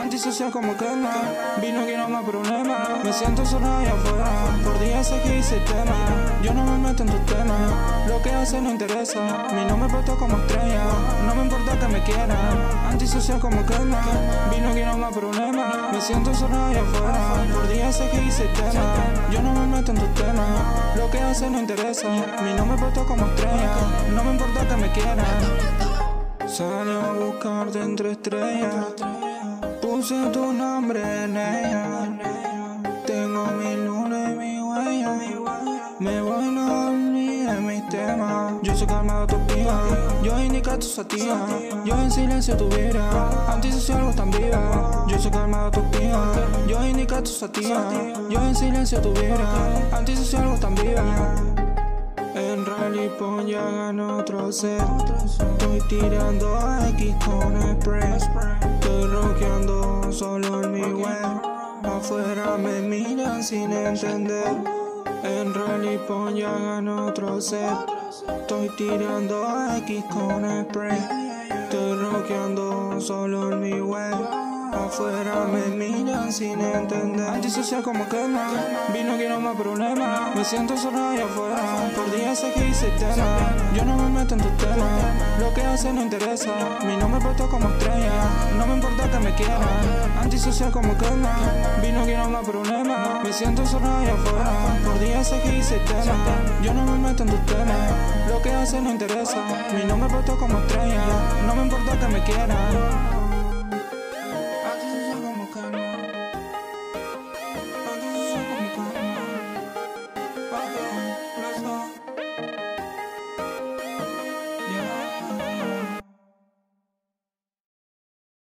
Antisocial como quema, vino que no más problema. Me siento solo allá afuera, por días sé que hice tema. Yo no me meto en tus temas, lo que haces no interesa. Mi nombre puesto como estrella, no me importa que me quieran. Antisocial como quema, vino que no más problema. Me siento solo allá afuera, por días sé que hice tema. Yo no me meto en tus temas, lo que haces no interesa. Mi nombre puesto como estrella, no me importa que me quieran. Salí a buscarte entre estrellas. Puse tu nombre en. Tengo mi luna y mi huella. Me voy, no olvides mis temas. Yo soy calmado tu pija. Yo indica tu sativa. Yo en silencio tu vida. Antisocial algo tan viva. Yo soy calmado tu pija. Yo indica tu sativa. Yo en silencio tu vida. Antisocial algo tan viva. En rally ya ganó otro set. Estoy tirando X con Afuera me miran sin entender. En rally ya ganó otro set. Estoy tirando X con spray. Estoy rockeando solo en mi web. Afuera me miran sin entender. Antisocial como quema, vino que no más problema. Me siento solo allá afuera, sé que hice tema. Yo no me meto en tu tema, lo que haces no interesa. Mi nombre puesto como estrella, no me importa que me quieran. Antisocial como quema, vino que no más problema. Me siento solo allá afuera, por días sé que hice tema. Yo no me meto en tu tema, lo que haces no interesa. Mi nombre puesto como estrella, no me importa que me quieran.